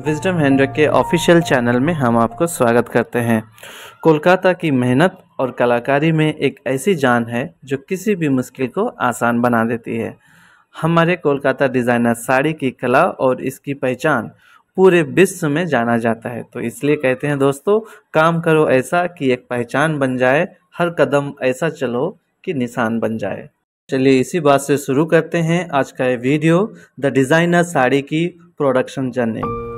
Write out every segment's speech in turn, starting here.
Wisdom handwork के official channel में हम आपको स्वागत करते हैं। कोलकाता की मेहनत और कलाकारी में एक ऐसी जान है जो किसी भी मुश्किल को आसान बना देती है। हमारे कोलकाता डिज़ाइनर साड़ी की कला और इसकी पहचान पूरे विश्व में जाना जाता है। तो इसलिए कहते हैं दोस्तों, काम करो ऐसा कि एक पहचान बन जाए, हर कदम ऐसा चलो कि निशान बन जाए। चलिए इसी बात से शुरू करते हैं आज का ये वीडियो, द डिज़ाइनर साड़ी की प्रोडक्शन जर्नी।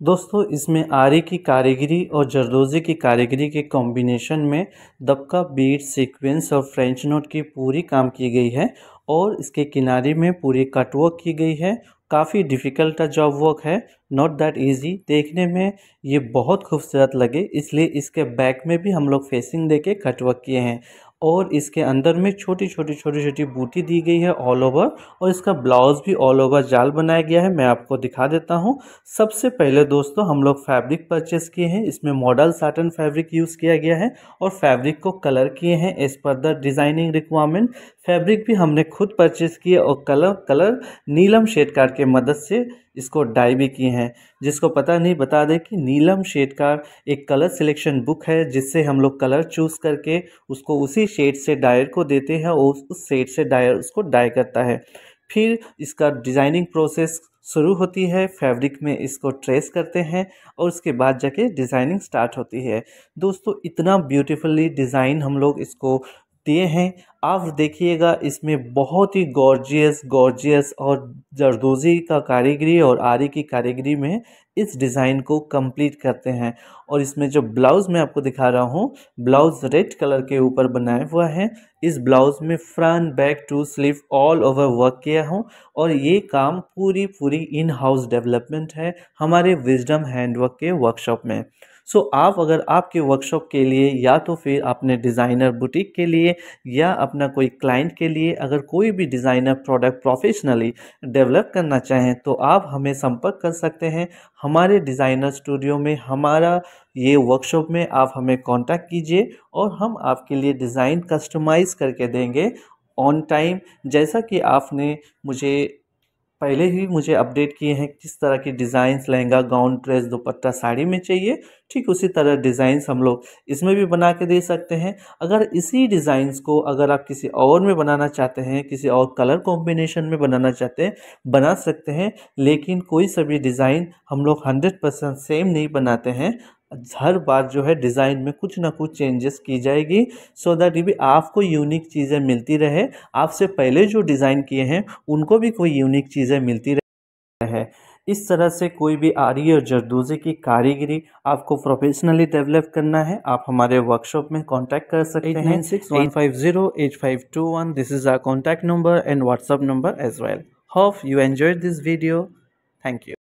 दोस्तों, इसमें आरी की कारीगरी और जरदोज़ी की कारीगरी के कॉम्बिनेशन में दबका बीट सीक्वेंस और फ्रेंच नोट की पूरी काम की गई है और इसके किनारे में पूरी कटवर्क की गई है। काफ़ी डिफ़िकल्ट जॉब वर्क है। नॉट दैट इजी देखने में ये बहुत खूबसूरत लगे, इसलिए इसके बैक में भी हम लोग फेसिंग दे के कटवर्क किए हैं। और इसके अंदर में छोटी छोटी छोटी छोटी बूटी दी गई है ऑल ओवर और इसका ब्लाउज़ भी ऑल ओवर जाल बनाया गया है। मैं आपको दिखा देता हूँ। सबसे पहले दोस्तों, हम लोग फैब्रिक परचेस किए हैं। इसमें मॉडल साटन फैब्रिक यूज़ किया गया है और फैब्रिक को कलर किए हैं as per the designing requirement fabric भी हमने खुद परचेस किए और colour colour Neelam shade card के मदद से इसको डाई भी किए हैं। जिसको पता नहीं, बता दें कि नीलम शेड का एक कलर सिलेक्शन बुक है, जिससे हम लोग कलर चूज़ करके उसको उसी शेड से डायर को देते हैं और उस शेड से डायर उसको डाई करता है। फिर इसका डिज़ाइनिंग प्रोसेस शुरू होती है फैब्रिक में इसको ट्रेस करते हैं और उसके बाद जाके डिज़ाइनिंग स्टार्ट होती है। दोस्तों, इतना ब्यूटीफुली डिज़ाइन हम लोग इसको दिए हैं। आप देखिएगा, इसमें बहुत ही गॉर्जियस गॉर्जियस और जरदोज़ी का कारीगरी और आरी की कारीगरी में इस डिज़ाइन को कंप्लीट करते हैं। और इसमें जो ब्लाउज़ मैं आपको दिखा रहा हूँ ब्लाउज़ रेड कलर के ऊपर बनाया हुआ है। इस ब्लाउज़ में front back two sleeve all over work किया हूँ। और ये काम पूरी पूरी इन हाउस डेवलपमेंट है हमारे विजडम हैंडवर्क के वर्कशॉप में। सो so, आप अगर आपके वर्कशॉप के लिए या तो फिर अपने डिज़ाइनर बुटीक के लिए या अपना कोई क्लाइंट के लिए अगर कोई भी डिज़ाइनर प्रोडक्ट प्रोफेशनली डेवलप करना चाहें तो आप हमें संपर्क कर सकते हैं। हमारे डिज़ाइनर स्टूडियो में, हमारा ये वर्कशॉप में आप हमें कांटेक्ट कीजिए और हम आपके लिए डिज़ाइन कस्टमाइज़ करके देंगे ऑन टाइम जैसा कि आपने मुझे पहले ही मुझे अपडेट किए हैं किस तरह की designs, lehenga, gown, dress, dupatta, sari में चाहिए। ठीक उसी तरह डिज़ाइंस हम लोग इसमें भी बना के दे सकते हैं। अगर इसी डिज़ाइंस को अगर आप किसी और में बनाना चाहते हैं, किसी और कलर कॉम्बिनेशन में बनाना चाहते हैं, बना सकते हैं, लेकिन कोई सभी डिज़ाइन हम लोग हंड्रेड परसेंट सेम नहीं बनाते हैं। हर बार जो है डिज़ाइन में कुछ ना कुछ चेंजेस की जाएगी सो दैट भी आपको यूनिक चीज़ें मिलती रहे। आपसे पहले जो डिज़ाइन किए हैं, उनको भी कोई यूनिक चीज़ें मिलती रहे। इस तरह से कोई भी आरी और जरदोज़ी की कारीगरी आपको प्रोफेशनली डेवलप करना है। आप हमारे वर्कशॉप में कांटेक्ट कर सकते हैं। Six one five zero eight five two one this is our contact number and WhatsApp number as well hope you enjoy this video thank you